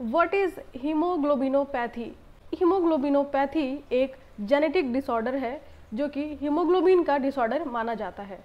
What is haemoglobinopathy haemoglobinopathy एक genetic disorder है, जो कि हीमोग्लोबिन का डिसऑर्डर माना जाता है।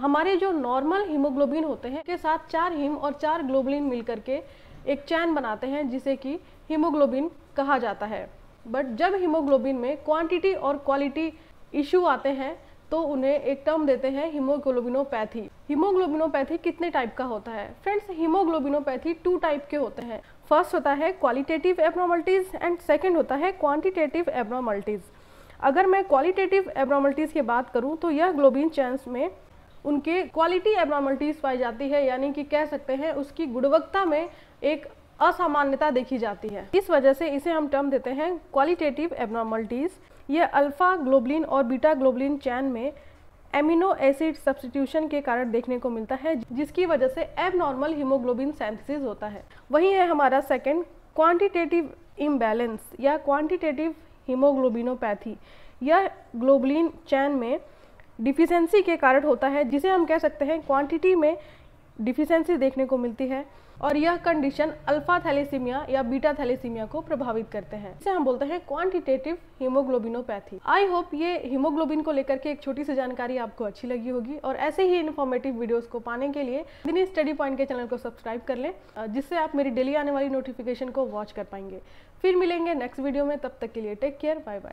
हमारे जो नॉर्मल हीमोग्लोबिन होते हैं, के साथ चार हीम और चार ग्लोबुलिन मिलकर के एक चैन बनाते हैं, जिसे कि हीमोग्लोबिन कहा जाता है। बट जब हीमोग्लोबिन में क्वांटिटी और क्वालिटी इशू आते हैं तो उन्हें एक टर्म देते हैं हीमोग्लोबिनोपैथी हीमोग्लोबिनोपैथी कितने टाइप का होता है? फ्रेंड्स हीमोग्लोबिनोपैथी टू टाइप के होते हैं. फ़र्स्ट होता है क्वालिटेटिव एब्नॉर्मलिटीज एंड सेकेंड होता है क्वान्टिटेटिव एब्नॉर्मलिटीज अगर मैं क्वालिटेटिव एब्नॉर्मलिटीज की बात करूँ तो यह ग्लोबिन चैंस में उनके क्वालिटी एब्नॉर्मलिटीज पाई जाती है, यानी कि कह सकते हैं उसकी गुणवत्ता में एक असामान्यता देखी जाती है। इस वजह से इसे हम टर्म देते हैं क्वालिटेटिव एब्नॉर्मलिटीज ये अल्फ़ा ग्लोबलिन और बीटा ग्लोबलिन चैन में एमिनो एसिड सब्सटीट्यूशन के कारण देखने को मिलता है, जिसकी वजह से एबनॉर्मल हीमोग्लोबिन सेंथिसिस होता है। वही है हमारा सेकेंड क्वांटिटेटिव इम्बैलेंस या क्वांटिटेटिव हीमोग्लोबिनोपैथी। यह ग्लोबलिन चैन में डिफिशेंसी के कारण होता है, जिसे हम कह सकते हैं क्वांटिटी में डिफिशेंसी देखने को मिलती है और यह कंडीशन अल्फ़ा थैलेसीमिया या बीटा थैलेसीमिया को प्रभावित करते हैं। इसे हम बोलते हैं क्वांटिटेटिव हीमोग्लोबिनोपैथी आई होप ये हीमोग्लोबिन को लेकर के एक छोटी सी जानकारी आपको अच्छी लगी होगी और ऐसे ही इन्फॉर्मेटिव वीडियोस को पाने के लिए दिनी स्टडी पॉइंट के चैनल को सब्सक्राइब कर लें जिससे आप मेरी डेली आने वाली नोटिफिकेशन को वॉच कर पाएँगे। फिर मिलेंगे नेक्स्ट वीडियो में, तब तक के लिए टेक केयर बाय बाय